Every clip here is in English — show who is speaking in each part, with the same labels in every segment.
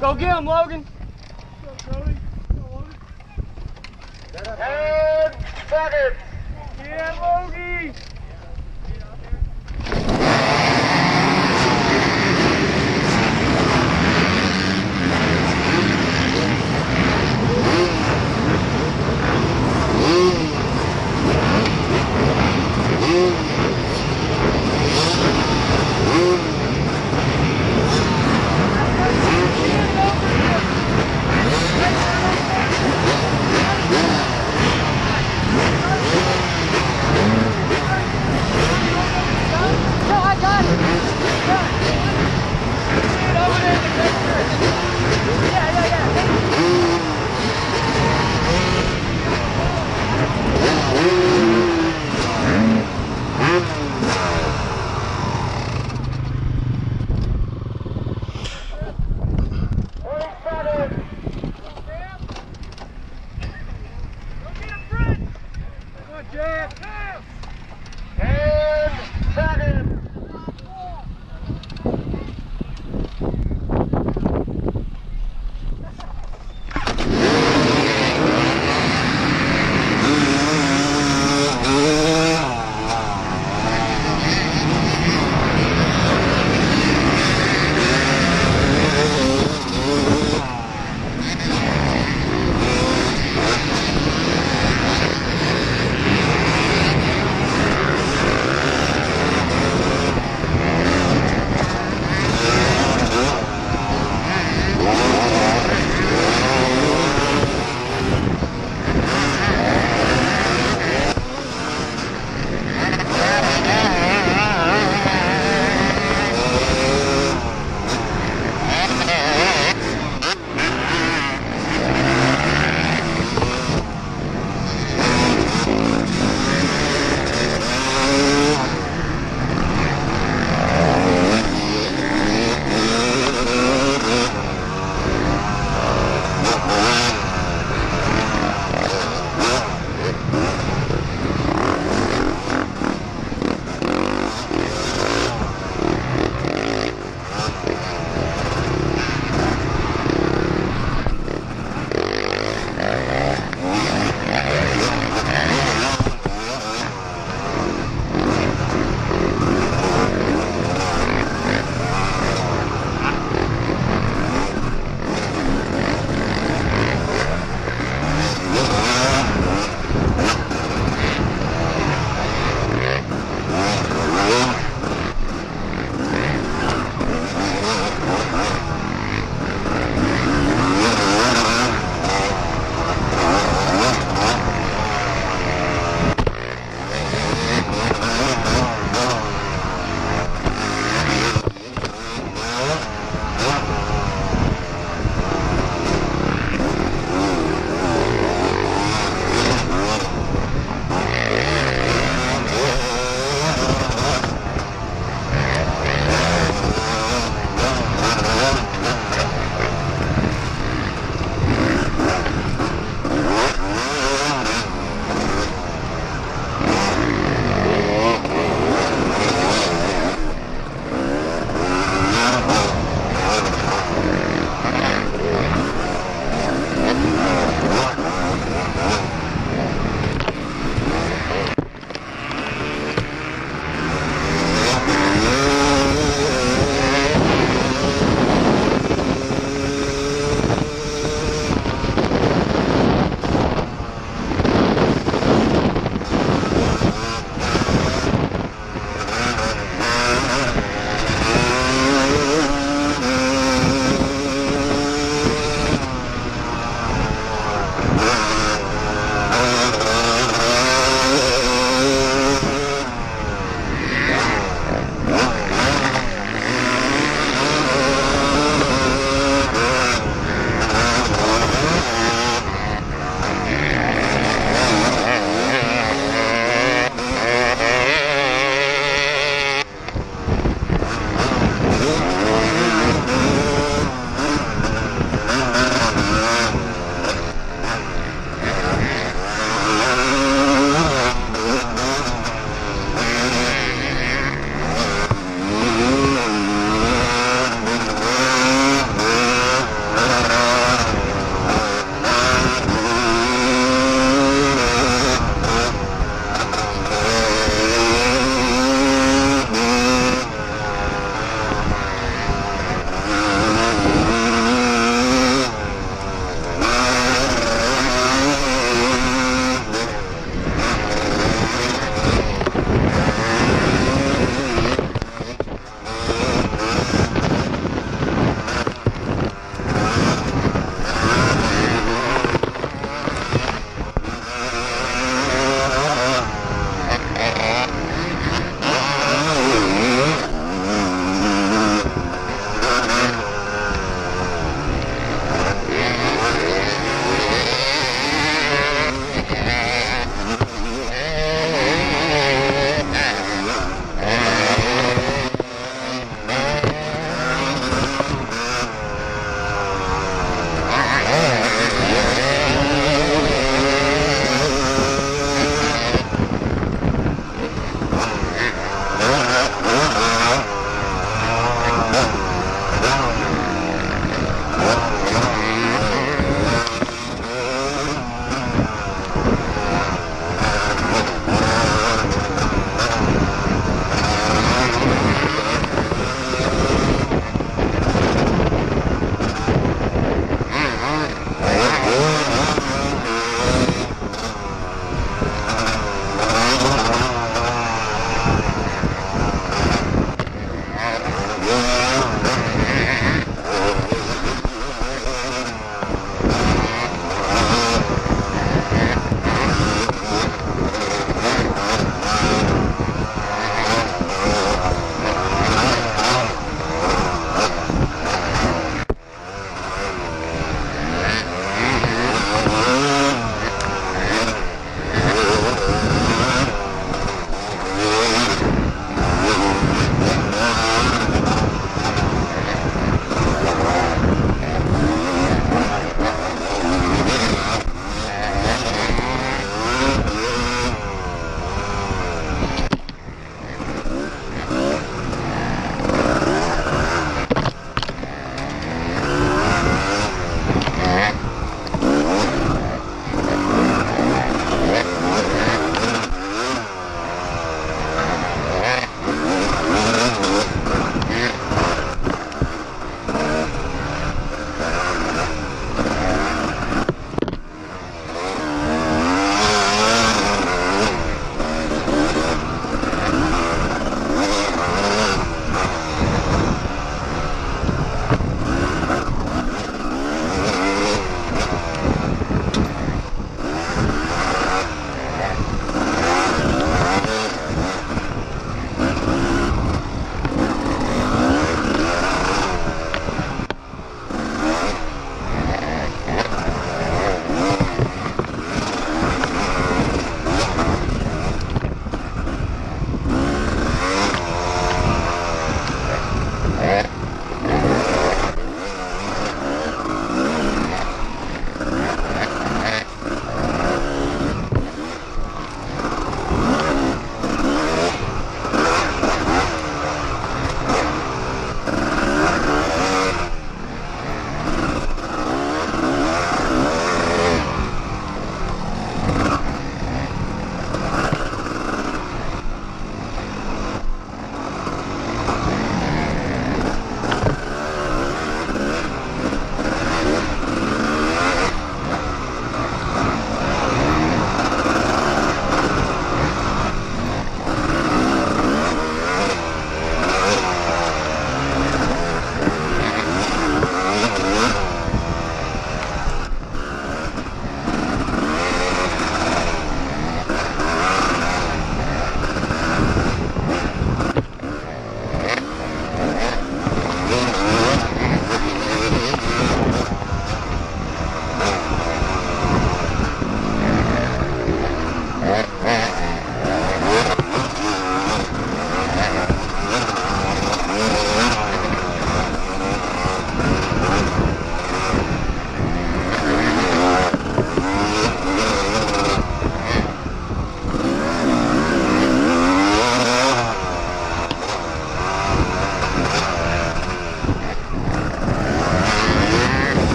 Speaker 1: Go get him, Logan.
Speaker 2: And second.
Speaker 1: Yeah, Logie.
Speaker 2: Yeah, yeah, yeah.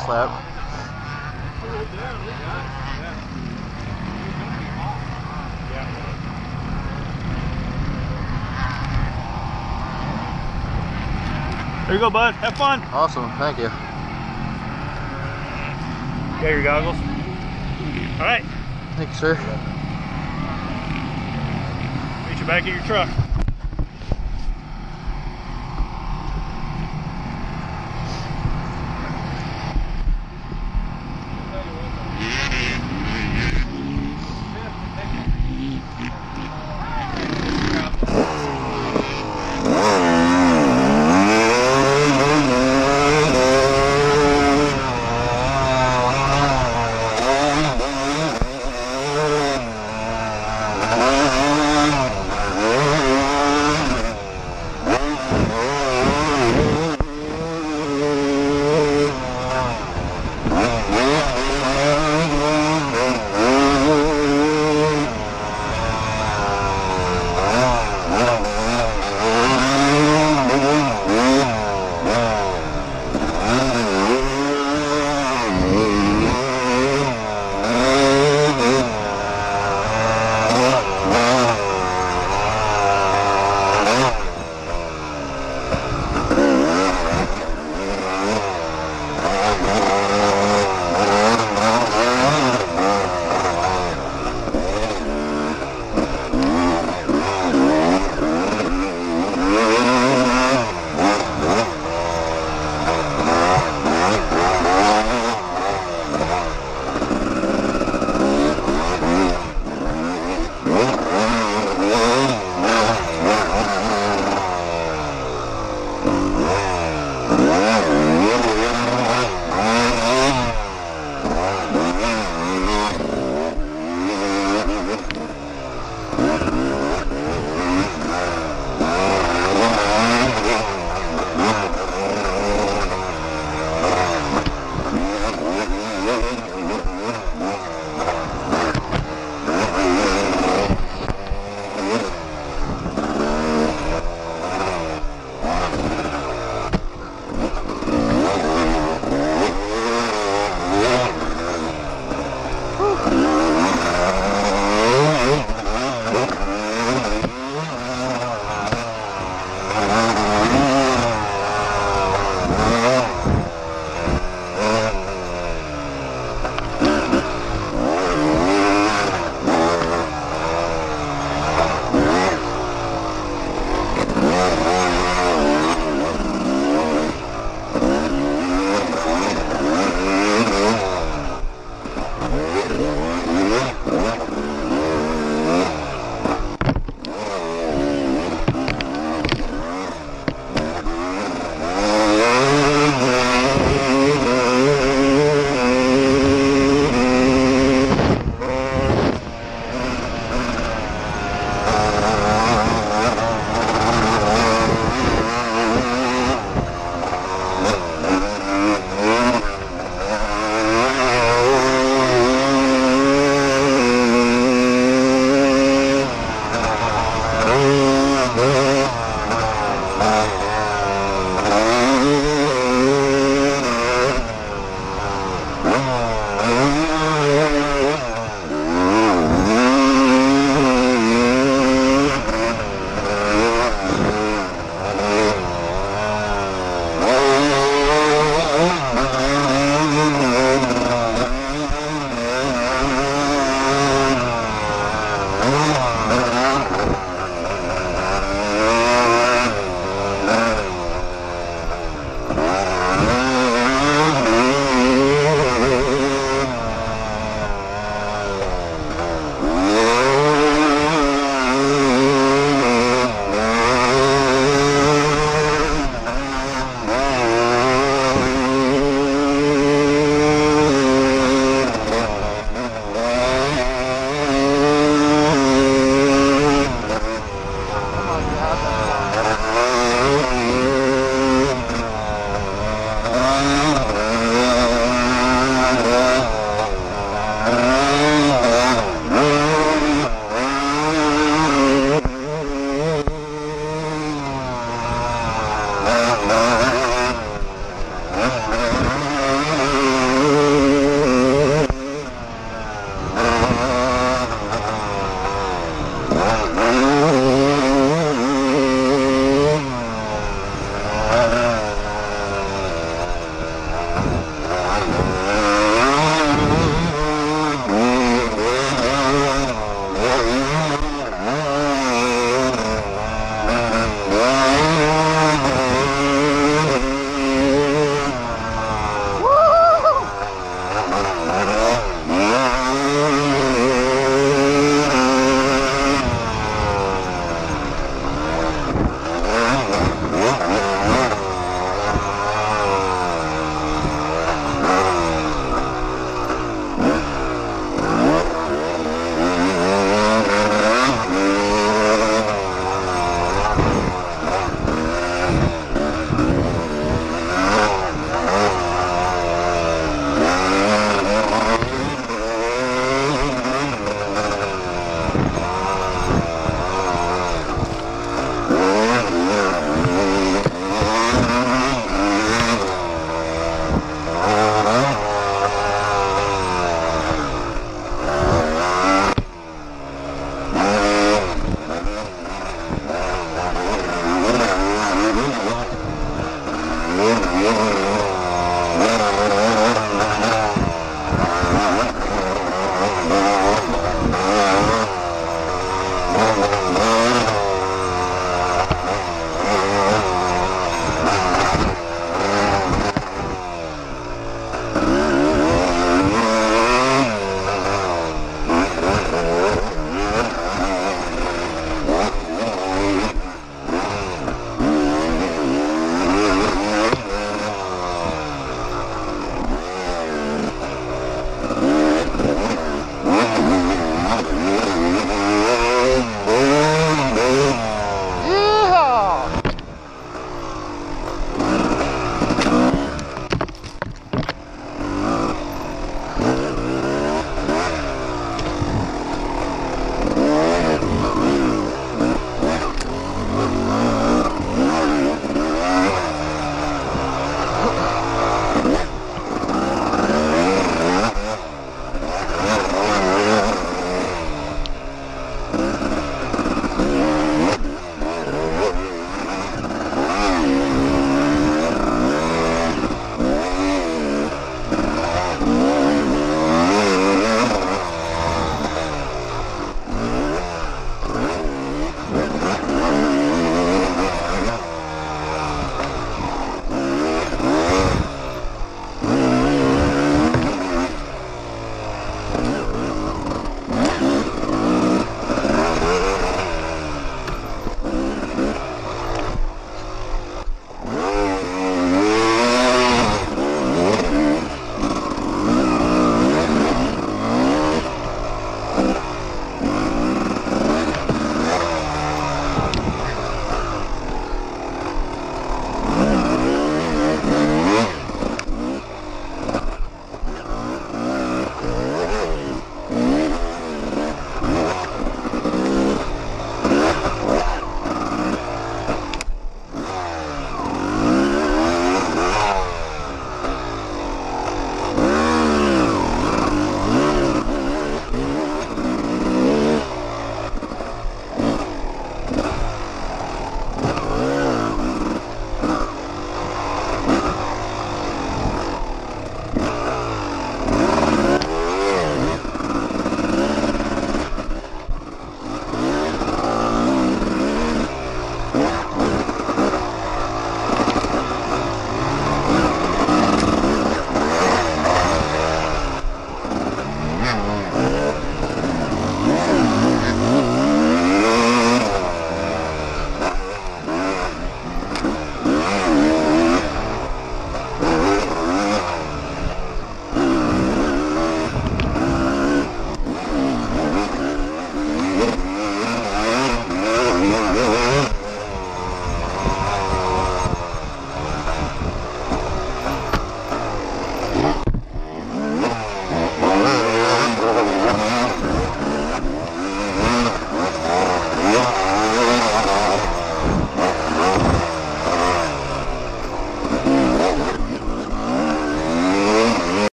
Speaker 2: Last lap.
Speaker 1: There you go, bud. Have fun.
Speaker 2: Awesome, thank you.
Speaker 1: Got your goggles. All right.
Speaker 2: Thank you, sir.
Speaker 1: Meet you back at your truck.